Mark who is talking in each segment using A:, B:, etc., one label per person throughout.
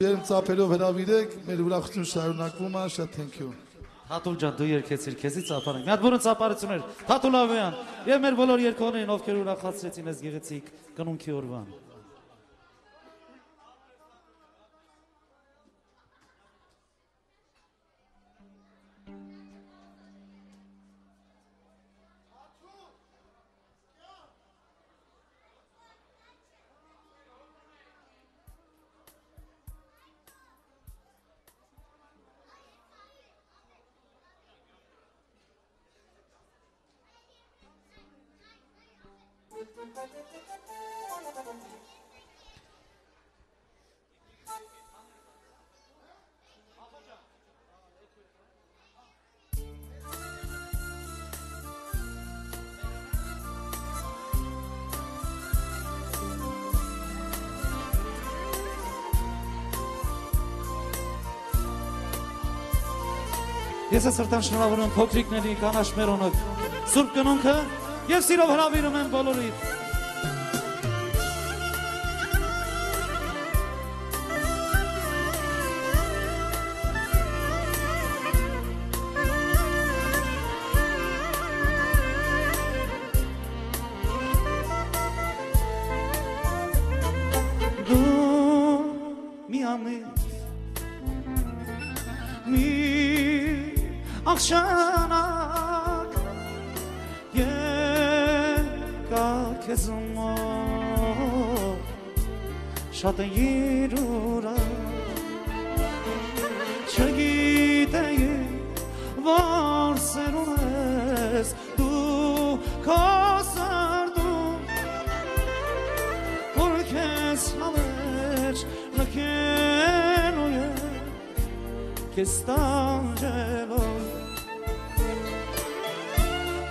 A: Երբ ծափելով հրավիրեք, մեր ուրախություն շարունակվում է, շատ thank you։
B: Թաթուլ ջան, դու երկեցիր քեզի ծափարենք։ Մի հատ բուրըն ծափարություններ։ Թաթուլ Ավեյան եւ մեր բոլոր երկողներին, ովքեր ուրախացրեցին այս գեղեցիկ կնունքի օրվան։ Ես ես սրտան շնորհավորում եմ փոքրիկների կանաչ մերոնը Սուրբ կնունքը եւ սիրով հրավիրում եմ բոլորիդ։ մի ամիս մի աղշանակ եկա քեզ մոտ շատ է երուրա չգիտեի որ սերուն ես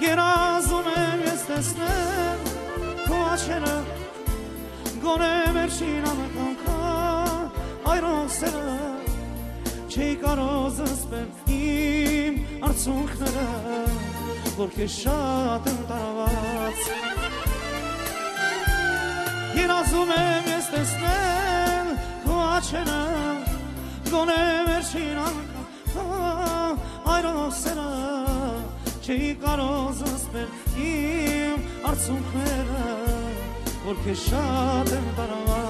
B: Երազում եմ ես տեսնել քո աչքերը գոնե վերջին անգամ քա այրող սերը չի կարող զսպել իմ արցունքները որ քեզ շատ եմ տարված Երազում եմ ես տեսնել քո աչքերը գոնե վերջին անգամ այրող սերը չի կարող զսպել իմ արցունքները որ քեզ շատ եմ տարված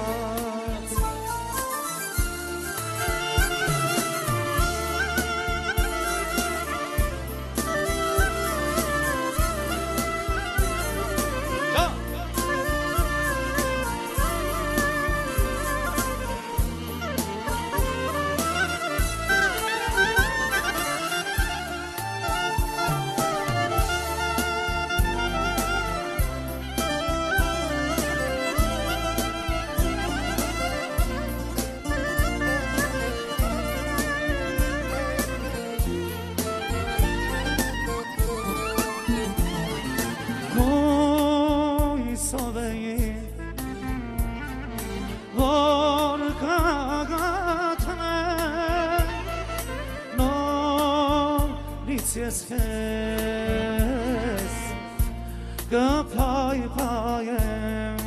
B: licies ches gapay payem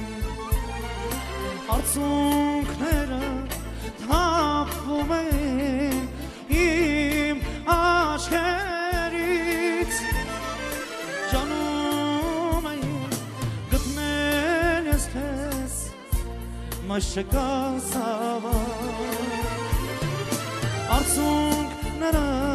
B: arցունքները թափվում են իմ աչքերից ջանում եմ գտնել ես քեզ մշկալ սավա արցունքները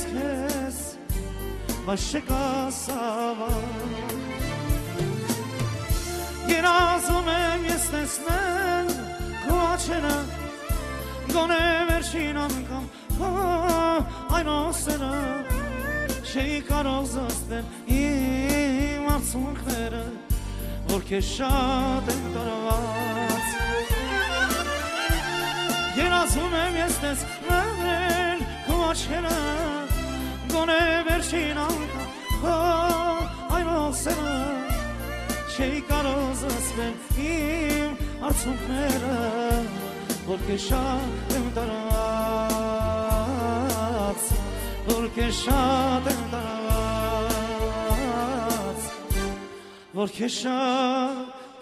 B: ես քեզ մշկալ սավա Երազում եմ ես տեսնել քո աչքերը գոնե վերջին անգամ քո այն օսերը չի կարող զսպել իմ արցունքները որ քեզ շատ եմ տարված Երազում եմ ես տեսնել քո աչքերը զսպել իմ արցունքները որ քեզ շատ եմ տարած որ քեզ շատ եմ տարված որ քեզ շատ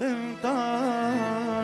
B: եմ տարված